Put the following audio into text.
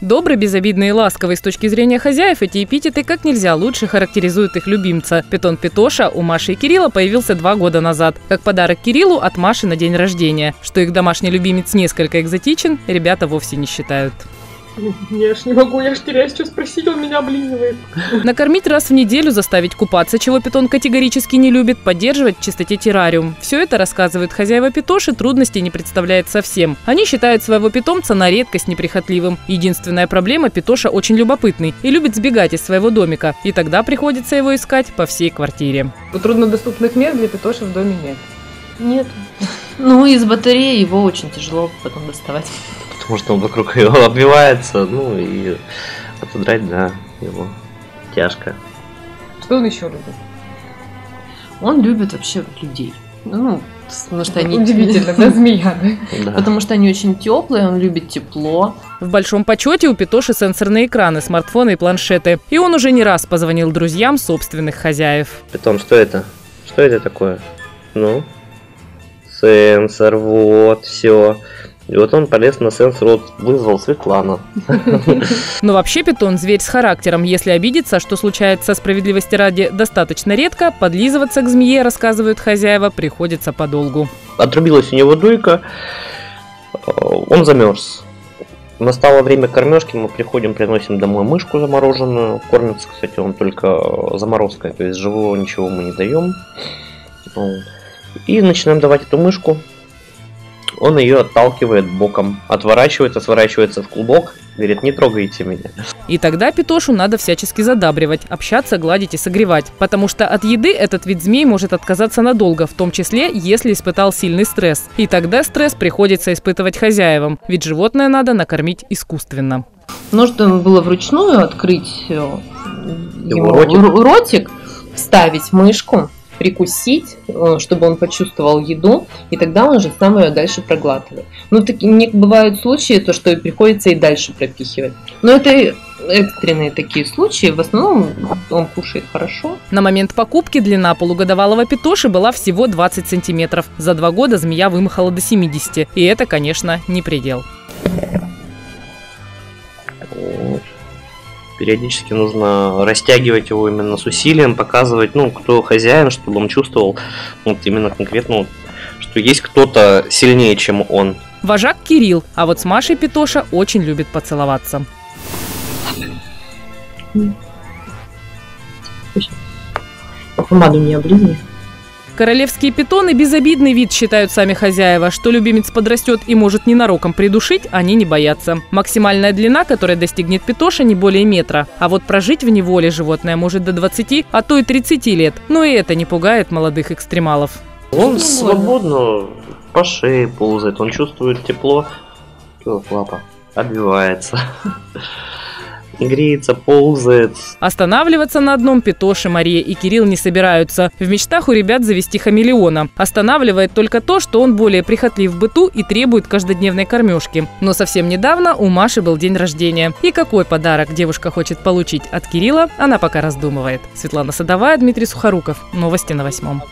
Добрый, безобидный и ласковый с точки зрения хозяев, эти эпитеты как нельзя лучше характеризуют их любимца. Питон Питоша у Маши и Кирилла появился два года назад, как подарок Кириллу от Маши на день рождения. Что их домашний любимец несколько экзотичен, ребята вовсе не считают. Я ж не могу, я ж теряюсь, что спросить, он меня облизывает. Накормить раз в неделю, заставить купаться, чего питон категорически не любит, поддерживать в чистоте террариум. Все это, рассказывают хозяева питоши, трудностей не представляет совсем. Они считают своего питомца на редкость неприхотливым. Единственная проблема – питоша очень любопытный и любит сбегать из своего домика. И тогда приходится его искать по всей квартире. Труднодоступных мест для питоши в доме нет. Нет. Ну, из батареи его очень тяжело потом доставать потому что он вокруг его обвивается, ну и отодрать, да, его тяжко. Что он еще любит? Он любит вообще людей. Ну, потому что они... Удивительно, да, змея, да? Потому что они очень теплые, он любит тепло. В большом почете у Питоши сенсорные экраны, смартфоны и планшеты. И он уже не раз позвонил друзьям собственных хозяев. Питон, что это? Что это такое? Ну? Сенсор, вот, все. И вот он полез на сенсор, вот вызвал Светлану. Но вообще питон – зверь с характером. Если обидится, что случается справедливости ради достаточно редко, подлизываться к змее, рассказывают хозяева, приходится подолгу. Отрубилась у него дуйка, э, он замерз. Настало время кормежки, мы приходим, приносим домой мышку замороженную. Кормится, кстати, он только заморозкой, то есть живого ничего мы не даем. И начинаем давать эту мышку он ее отталкивает боком, отворачивается, сворачивается в клубок, говорит, не трогайте меня. И тогда Питошу надо всячески задабривать, общаться, гладить и согревать, потому что от еды этот вид змей может отказаться надолго, в том числе, если испытал сильный стресс. И тогда стресс приходится испытывать хозяевам, ведь животное надо накормить искусственно. Нужно было вручную открыть э, его, его ротик. ротик, вставить мышку, прикусить, э, чтобы он почувствовал еду, и тогда он же сам ее дальше проглатывает. Ну, так, не бывают случаи, то, что приходится и дальше пропихивать. Но это экстренные такие случаи. В основном он кушает хорошо. На момент покупки длина полугодовалого питоши была всего 20 сантиметров. За два года змея вымахала до 70. И это, конечно, не предел. Периодически нужно растягивать его именно с усилием, показывать, ну, кто хозяин, чтобы он чувствовал вот именно конкретно, что есть кто-то сильнее, чем он. Вожак Кирилл, а вот с Машей Питоша очень любит поцеловаться. Помаду не облизни. Королевские питоны – безобидный вид, считают сами хозяева. Что любимец подрастет и может ненароком придушить, они не боятся. Максимальная длина, которая достигнет питоша, не более метра. А вот прожить в неволе животное может до 20, а то и 30 лет. Но и это не пугает молодых экстремалов. Он свободно по шее ползает, он чувствует тепло. Лапа обвивается греется, ползает. Останавливаться на одном Питоше Мария и Кирилл не собираются. В мечтах у ребят завести хамелеона. Останавливает только то, что он более прихотлив в быту и требует каждодневной кормежки. Но совсем недавно у Маши был день рождения. И какой подарок девушка хочет получить от Кирилла, она пока раздумывает. Светлана Садовая, Дмитрий Сухоруков. Новости на восьмом.